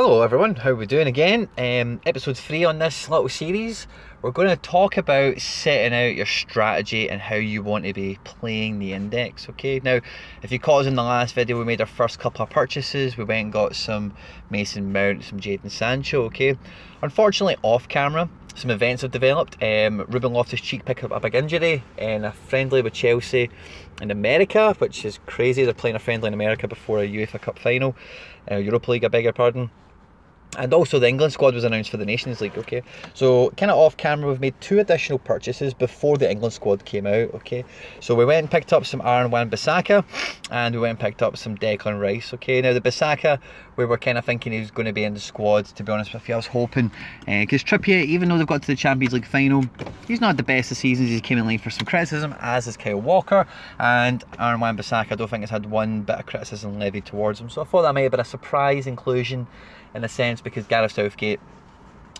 Hello everyone, how we doing again? Um, episode 3 on this little series. We're going to talk about setting out your strategy and how you want to be playing the index, okay? Now, if you caught us in the last video, we made our first couple of purchases. We went and got some Mason Mount, some Jadon Sancho, okay? Unfortunately, off camera, some events have developed. Um, Ruben Loftus-Cheek picked up a big injury and a friendly with Chelsea in America, which is crazy. They're playing a friendly in America before a UEFA Cup final, uh, Europa League, I beg your pardon and also the England squad was announced for the Nations League, okay? So kind of off camera, we've made two additional purchases before the England squad came out, okay? So we went and picked up some Aaron Wan-Bissaka and we went and picked up some Declan Rice, okay? Now the Bissaka, we were kind of thinking he was going to be in the squad, to be honest with you. I was hoping, because uh, Trippier, even though they've got to the Champions League final, he's not the best of seasons. He came in late for some criticism, as is Kyle Walker, and Aaron Wan-Bissaka, I don't think has had one bit of criticism levied towards him. So I thought that might have been a surprise inclusion in a sense because Gareth Southgate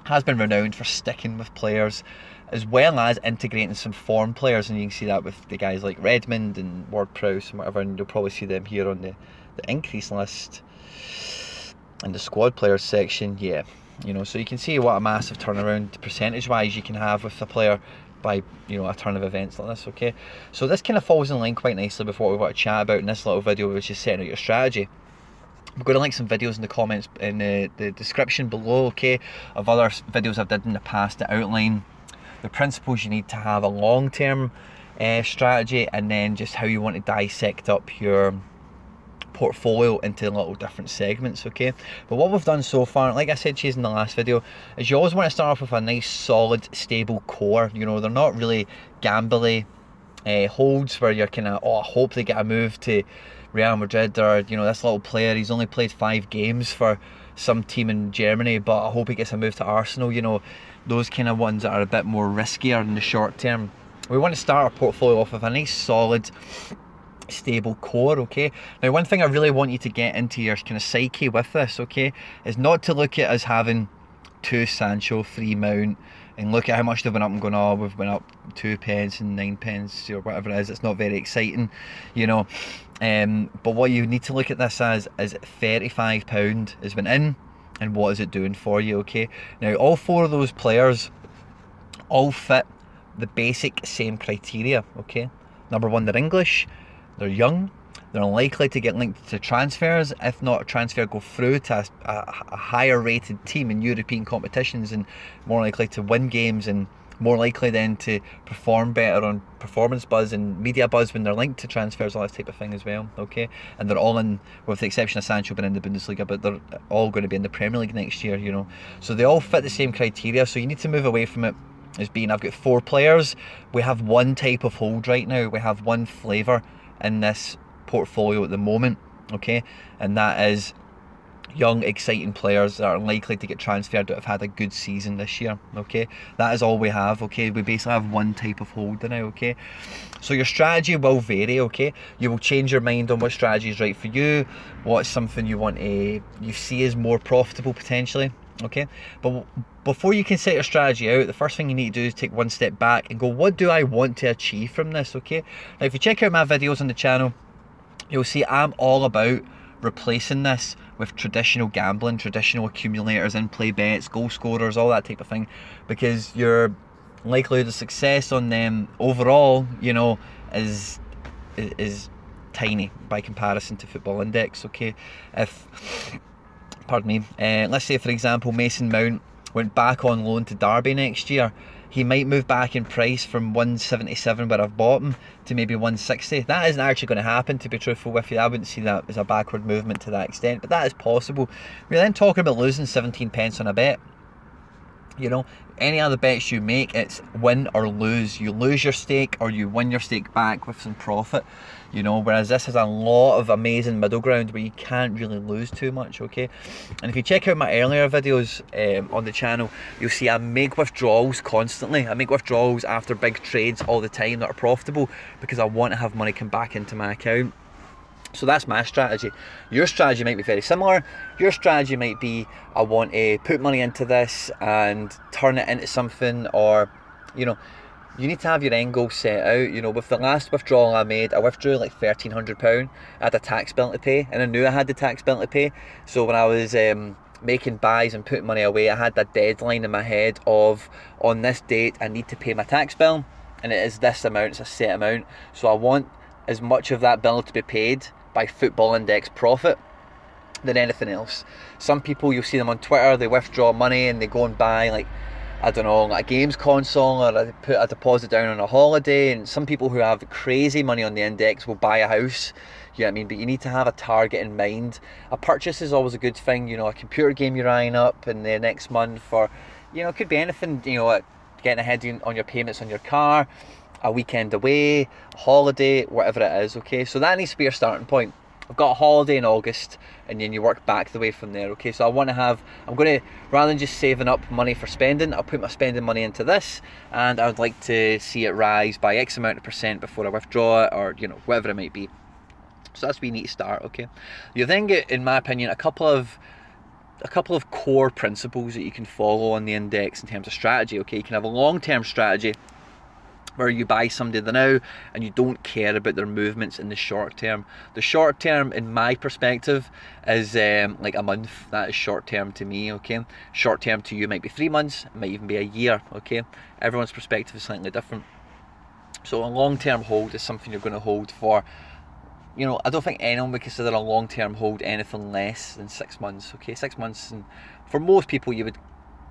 has been renowned for sticking with players as well as integrating some foreign players and you can see that with the guys like Redmond and Ward Prowse and whatever and you'll probably see them here on the, the increase list in the squad players section yeah. You know so you can see what a massive turnaround percentage wise you can have with a player by you know a turn of events like this okay? So this kind of falls in line quite nicely with what we want to chat about in this little video which is setting out your strategy. I'm going to link some videos in the comments in the, the description below, okay, of other videos I've did in the past to outline the principles you need to have a long-term uh, strategy and then just how you want to dissect up your portfolio into little different segments okay? But what we've done so far like I said to you in the last video is you always want to start off with a nice solid stable core. You know they're not really gambly uh, holds where you're kind of oh I hope they get a move to Real Madrid or you know this little player he's only played five games for some team in Germany but I hope he gets a move to Arsenal. You know those kind of ones that are a bit more riskier in the short term. We want to start our portfolio off with a nice solid stable core okay now one thing I really want you to get into your kind of psyche with this okay is not to look at us having two Sancho three Mount and look at how much they've been up and gone, oh, we've been up two pence and nine pence or whatever it is. It's not very exciting, you know. Um, but what you need to look at this as is £35 has been in and what is it doing for you, okay? Now, all four of those players all fit the basic same criteria, okay? Number one, they're English, they're young, they're unlikely to get linked to transfers. If not, a transfer go through to a, a, a higher rated team in European competitions and more likely to win games and more likely then to perform better on performance buzz and media buzz when they're linked to transfers, all that type of thing as well. Okay, and they're all in, with the exception of Sancho being in the Bundesliga, but they're all going to be in the Premier League next year. You know, so they all fit the same criteria. So you need to move away from it as being I've got four players. We have one type of hold right now. We have one flavour in this portfolio at the moment, okay, and that is young, exciting players that are likely to get transferred that have had a good season this year. Okay, that is all we have. Okay, we basically have one type of holder now. Okay, so your strategy will vary. Okay, you will change your mind on what strategy is right for you, what's something you want to you see as more profitable potentially. Okay, but before you can set your strategy out, the first thing you need to do is take one step back and go, what do I want to achieve from this? Okay, now if you check out my videos on the channel you'll see I'm all about replacing this with traditional gambling, traditional accumulators, in play bets, goal scorers, all that type of thing, because your likelihood of success on them overall, you know, is is tiny by comparison to Football Index. Okay, if pardon me, uh, let's say for example Mason Mount went back on loan to Derby next year he might move back in price from 177 where I've bought him to maybe 160. That isn't actually going to happen, to be truthful with you. I wouldn't see that as a backward movement to that extent, but that is possible. We're then talking about losing 17 pence on a bet. You know, any other bets you make, it's win or lose. You lose your stake or you win your stake back with some profit. You know, whereas this has a lot of amazing middle ground where you can't really lose too much, okay? And if you check out my earlier videos um, on the channel, you'll see I make withdrawals constantly. I make withdrawals after big trades all the time that are profitable because I want to have money come back into my account. So that's my strategy. Your strategy might be very similar. Your strategy might be I want to put money into this and turn it into something, or you know, you need to have your end goal set out. You know, with the last withdrawal I made, I withdrew like thirteen hundred pound. I had a tax bill to pay, and I knew I had the tax bill to pay. So when I was um, making buys and putting money away, I had that deadline in my head of on this date I need to pay my tax bill, and it is this amount, it's a set amount. So I want as much of that bill to be paid by Football Index profit than anything else. Some people you'll see them on Twitter, they withdraw money and they go and buy like I don't know, like a games console or they put a deposit down on a holiday. And some people who have crazy money on the index will buy a house. You know what I mean? But you need to have a target in mind. A purchase is always a good thing. You know, a computer game you're eyeing up in the next month, or you know, it could be anything. You know, getting ahead on your payments on your car, a weekend away, holiday, whatever it is. Okay, so that needs to be your starting point. I've got a holiday in August, and then you work back the way from there. Okay, so I want to have, I'm going to, rather than just saving up money for spending, I'll put my spending money into this, and I would like to see it rise by X amount of percent before I withdraw it, or, you know, whatever it might be. So that's where you need to start, okay? You then get, in my opinion, a couple of a couple of core principles that you can follow on the index in terms of strategy, okay? You can have a long-term strategy where you buy somebody the now and you don't care about their movements in the short term. The short term, in my perspective, is um, like a month. That is short term to me, okay? Short term to you might be three months, it might even be a year, okay? Everyone's perspective is slightly different. So a long term hold is something you're going to hold for. You know, I don't think anyone would consider a long term hold anything less than six months, okay? Six months, and for most people, you would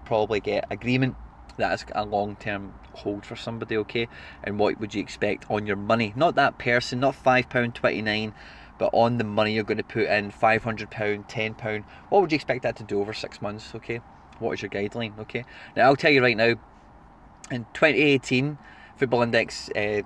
probably get agreement that is a long term hold for somebody, okay? And what would you expect on your money? Not that person, not £5.29, but on the money you're going to put in £500, £10. What would you expect that to do over six months, okay? What is your guideline, okay? Now, I'll tell you right now, in 2018, Football Index uh,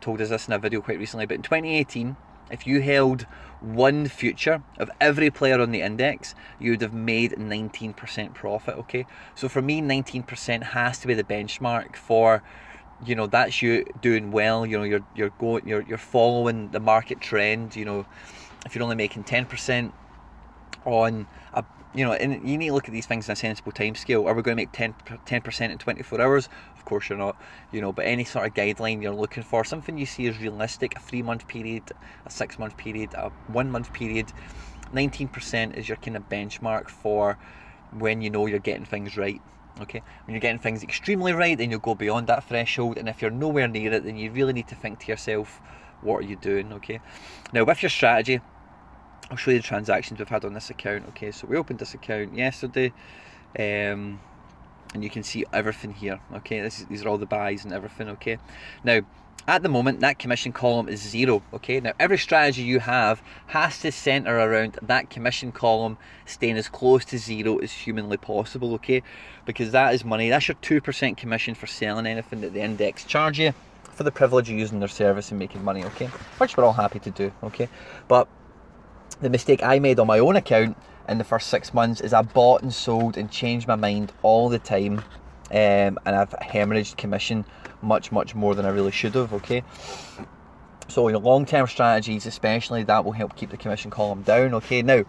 told us this in a video quite recently, but in 2018, if you held one future of every player on the index, you would have made 19% profit, okay? So for me, 19% has to be the benchmark for you know that's you doing well you know you're you're going you're you're following the market trend you know if you're only making 10% on a you know and you need to look at these things in a sensible time scale are we going to make 10 10% in 24 hours of course you're not, you know, but any sort of guideline you're looking for, something you see as realistic, a three month period, a six month period, a one month period, 19% is your kind of benchmark for when you know you're getting things right. Okay, when you're getting things extremely right, then you'll go beyond that threshold, and if you're nowhere near it, then you really need to think to yourself, what are you doing? Okay, now with your strategy, I'll show you the transactions we've had on this account. Okay, so we opened this account yesterday. Um, and you can see everything here okay? Is, these are all the buys and everything okay? Now at the moment that commission column is zero okay? Now every strategy you have has to center around that commission column staying as close to zero as humanly possible okay? Because that is money that's your 2% commission for selling anything that the index charge you for the privilege of using their service and making money okay? Which we're all happy to do okay? But the mistake I made on my own account in the first six months is I bought and sold and changed my mind all the time um, and I've hemorrhaged commission much much more than I really should have okay? So your long-term strategies especially that will help keep the commission column down okay? Now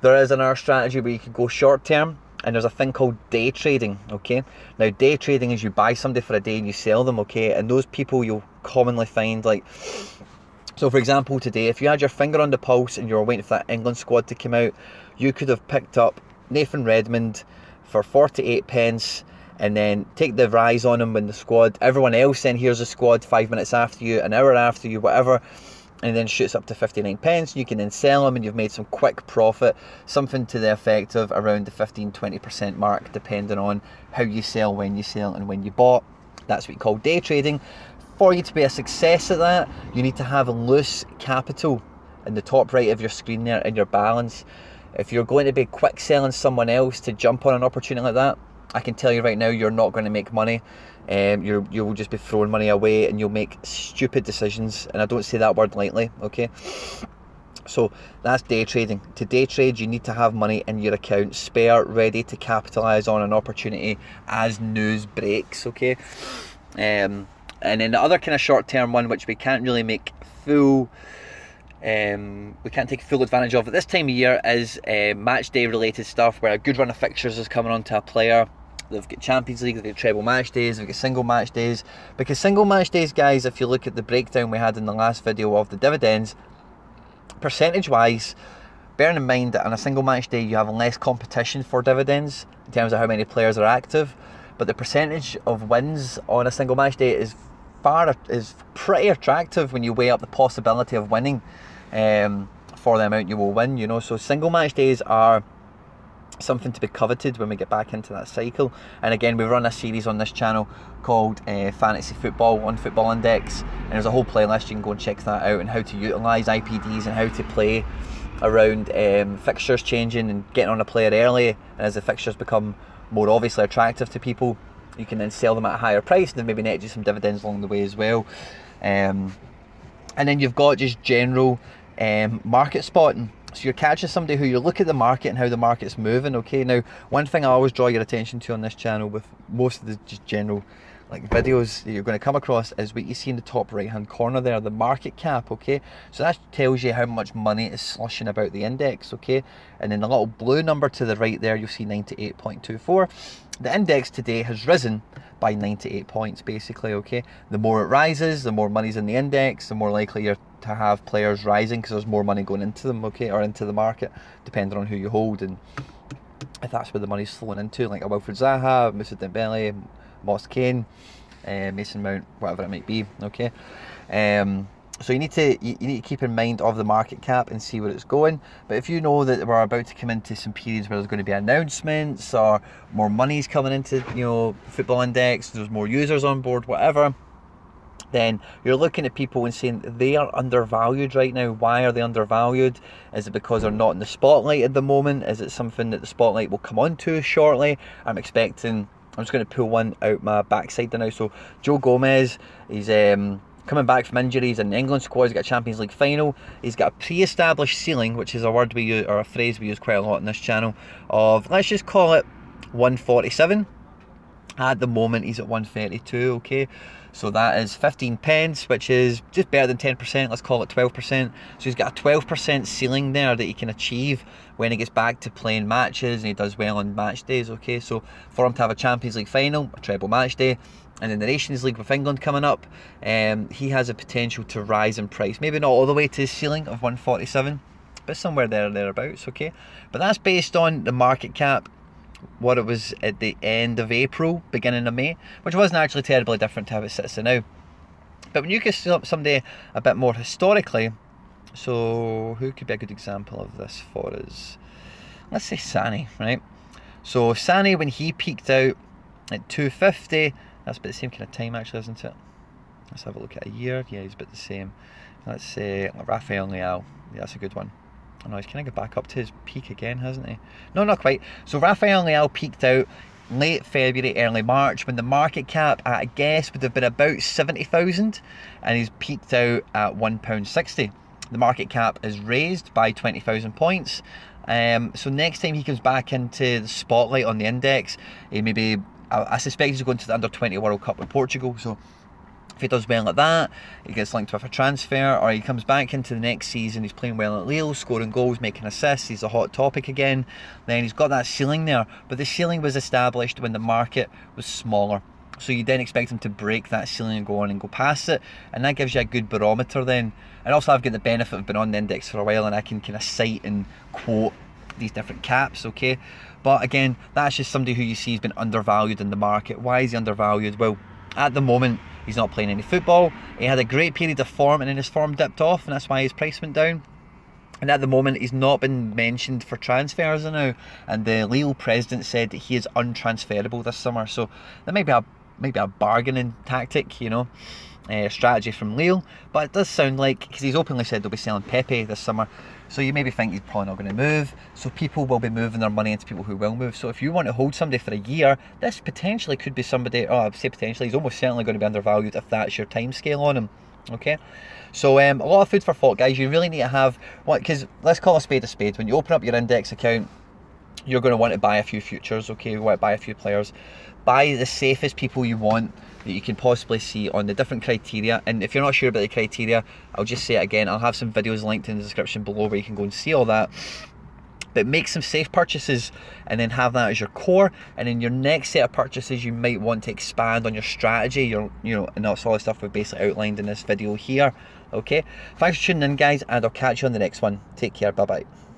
there is another strategy where you can go short term and there's a thing called day trading okay? Now day trading is you buy somebody for a day and you sell them okay? And those people you'll commonly find like so for example today if you had your finger on the pulse and you were waiting for that England squad to come out you could have picked up Nathan Redmond for 48 pence and then take the rise on him when the squad, everyone else then hears the squad five minutes after you, an hour after you, whatever, and then shoots up to 59 pence. You can then sell them and you've made some quick profit, something to the effect of around the 15 20% mark, depending on how you sell, when you sell, and when you bought. That's what you call day trading. For you to be a success at that, you need to have loose capital in the top right of your screen there in your balance. If you're going to be quick selling someone else to jump on an opportunity like that, I can tell you right now, you're not going to make money. Um, you you will just be throwing money away, and you'll make stupid decisions. And I don't say that word lightly. Okay. So that's day trading. To day trade, you need to have money in your account, spare, ready to capitalize on an opportunity as news breaks. Okay. Um, and then the other kind of short term one, which we can't really make full um, we can't take full advantage of at this time of year is uh, match day related stuff where a good run of fixtures is coming on to a player. They've got Champions League, they've got treble match days, they've got single match days. Because single match days, guys, if you look at the breakdown we had in the last video of the dividends, percentage wise, bearing in mind that on a single match day you have less competition for dividends in terms of how many players are active, but the percentage of wins on a single match day is far is pretty attractive when you weigh up the possibility of winning um, for the amount you will win. You know, so single match days are something to be coveted when we get back into that cycle. And again, we run a series on this channel called uh, Fantasy Football on Football Index, and there's a whole playlist you can go and check that out and how to utilize IPDs and how to play around um, fixtures changing and getting on a player early. And as the fixtures become more obviously attractive to people, you can then sell them at a higher price and then maybe net you some dividends along the way as well. Um, and then you've got just general um, market spotting. So you're catching somebody who you look at the market and how the market's moving. Okay, now one thing I always draw your attention to on this channel with most of the just general like videos that you're going to come across is what you see in the top right hand corner there, the market cap, okay? So that tells you how much money is slushing about the index, okay? And then the little blue number to the right there, you'll see 98.24. The index today has risen by 98 points basically, okay? The more it rises, the more money's in the index, the more likely you're to have players rising because there's more money going into them, okay, or into the market, depending on who you hold and if that's where the money's flowing into, like a Wilfried Zaha, Moussa Dembele, Moise Kean, uh, Mason Mount, whatever it might be, okay. Um, so you need to you, need to keep in mind of the market cap and see where it's going. But if you know that we're about to come into some periods where there's going to be announcements or more money's coming into you know football index, there's more users on board, whatever then you're looking at people and saying they are undervalued right now. Why are they undervalued? Is it because they're not in the spotlight at the moment? Is it something that the spotlight will come on to shortly? I'm expecting, I'm just going to pull one out my backside now. So Joe Gomez, he's um, coming back from injuries and England squad. He's got a Champions League final. He's got a pre-established ceiling, which is a word we use, or a phrase we use quite a lot in this channel, of let's just call it 147. At the moment, he's at 132, okay? So that is 15 pence, which is just better than 10%, let's call it 12%. So he's got a 12% ceiling there that he can achieve when he gets back to playing matches and he does well on match days, okay? So for him to have a Champions League final, a treble match day, and then the Nations League with England coming up, um, he has a potential to rise in price. Maybe not all the way to his ceiling of 147, but somewhere there thereabouts, okay? But that's based on the market cap what it was at the end of April, beginning of May, which wasn't actually terribly different to how it sits now. But when you get somebody a bit more historically, so who could be a good example of this for us? Let's say Sané, right? So Sané, when he peaked out at 250, that's about the same kind of time actually, isn't it? Let's have a look at a year. Yeah, he's about the same. Let's say Rafael Leao. Yeah, that's a good one. Oh no, he's kind of got back up to his peak again, hasn't he? No, not quite. So Rafael Leao peaked out late February, early March, when the market cap, I guess, would have been about 70,000, and he's peaked out at £1.60. The market cap is raised by 20,000 points. Um, so next time he comes back into the spotlight on the index, he maybe, I, I suspect he's going to the under 20 World Cup with Portugal. So if he does well at that, he gets linked with a transfer, or he comes back into the next season, he's playing well at Lille, scoring goals, making assists, he's a hot topic again, then he's got that ceiling there. But the ceiling was established when the market was smaller. So you then expect him to break that ceiling and go on and go past it, and that gives you a good barometer then. And also I've got the benefit of being on the index for a while and I can kind of cite and quote these different caps, okay? But again, that's just somebody who you see has been undervalued in the market. Why is he undervalued? Well, at the moment, He's not playing any football. He had a great period of form and then his form dipped off and that's why his price went down. And at the moment, he's not been mentioned for transfers now. And the Lille president said that he is untransferable this summer. So that might be a maybe a bargaining tactic, you know, uh, strategy from Lille. But it does sound like because he's openly said they'll be selling Pepe this summer. So you maybe think he's probably not going to move. So people will be moving their money into people who will move. So if you want to hold somebody for a year, this potentially could be somebody, oh, I'd say potentially, he's almost certainly going to be undervalued if that's your time scale on him. Okay, so um, a lot of food for thought, guys. You really need to have what because let's call a spade a spade. When you open up your index account, you're going to want to buy a few futures. Okay, you want to buy a few players. Buy the safest people you want that you can possibly see on the different criteria. And if you're not sure about the criteria, I'll just say it again. I'll have some videos linked in the description below where you can go and see all that. But make some safe purchases and then have that as your core. And in your next set of purchases, you might want to expand on your strategy. Your, you know, and that's all the stuff we've basically outlined in this video here. Okay. Thanks for tuning in, guys, and I'll catch you on the next one. Take care. Bye bye.